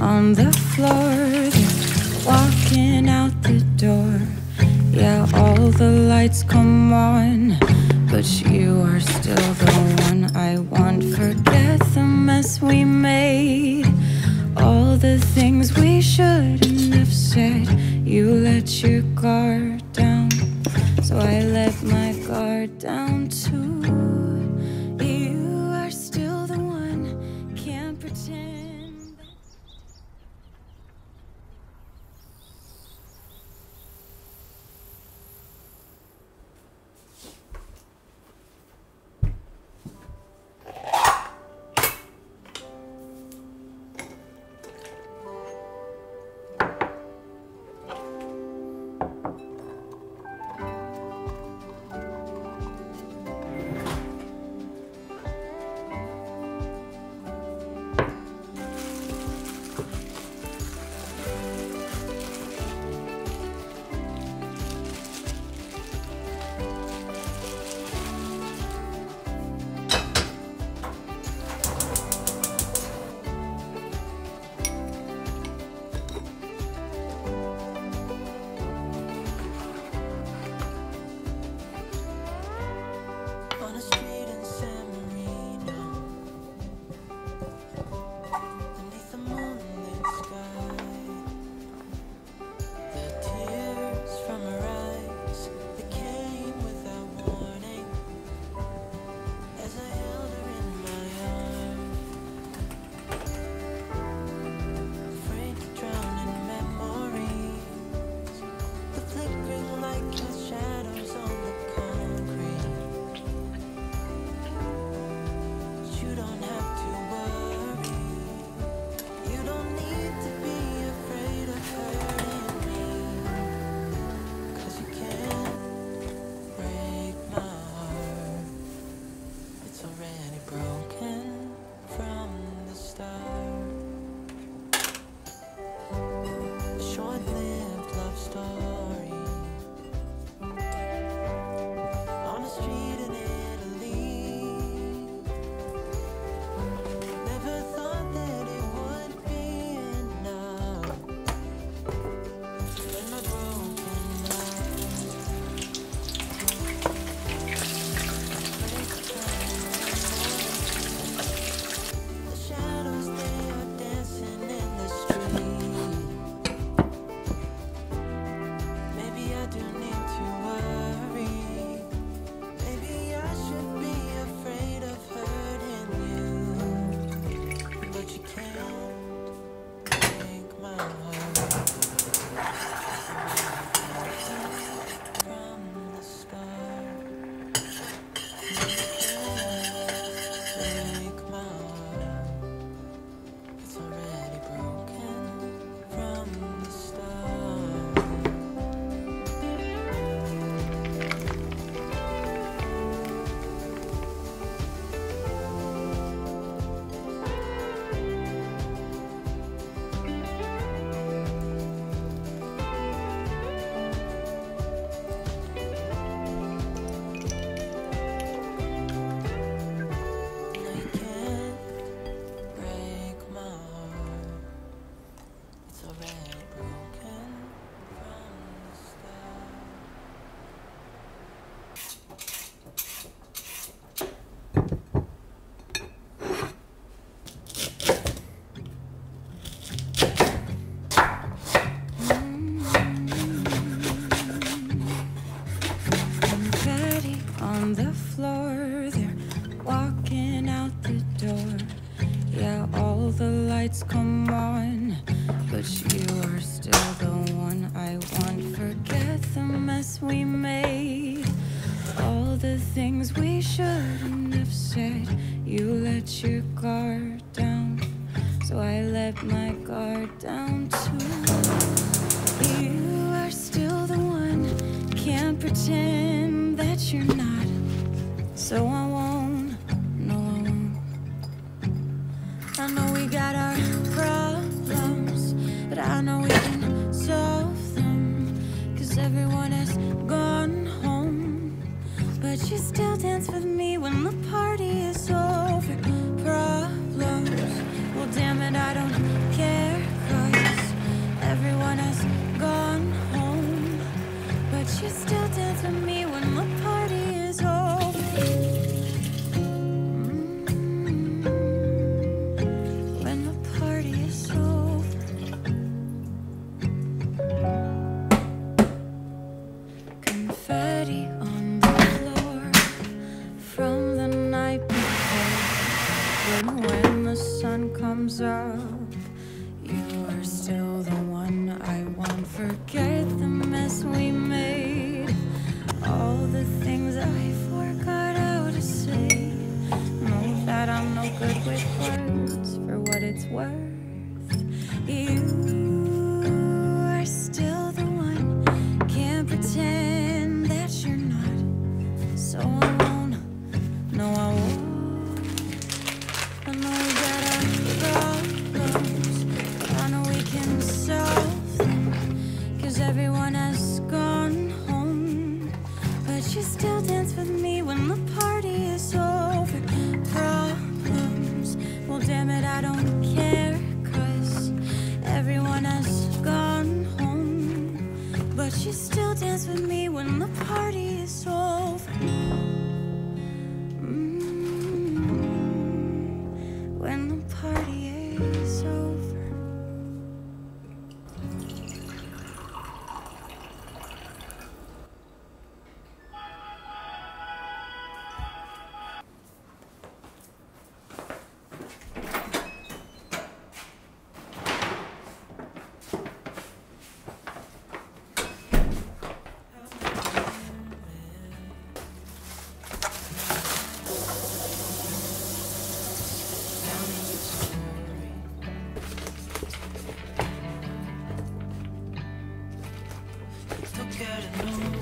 on the floor. Walking out the door. Yeah, all the lights come on, but you are still the one I want. Forget the mess we made, all the things we shouldn't have said. You let your guard floor. They're walking out the door. Yeah, all the lights come on, but you are still the one I want. Forget the mess we made, all the things we shouldn't have said. You let your guard down, so I let my guard down too. So I won't, no, I won't. I know we got our problems, but I know we can solve them. Cause everyone has gone home. But you still dance with me when the party is over. Problems, well, damn it, I don't care. Cause everyone has gone home. But you still dance with me. And when the sun comes up, you are still the one I won't Forget the mess we made, all the things I forgot how to say. Know that I'm no good with words for what it's worth. But you still dance with me when the party is over. Problems, well damn it I don't care Cause everyone has gone home. But you still dance with me when the party is over. scared of no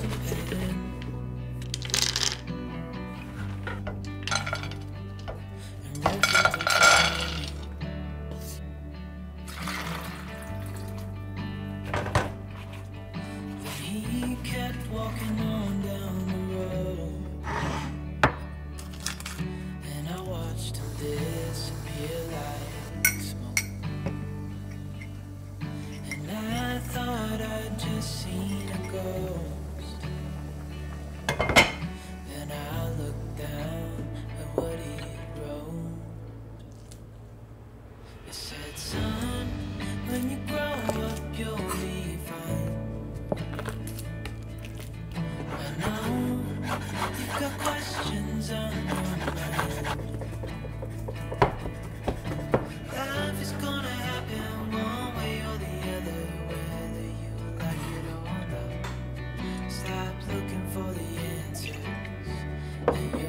Yeah.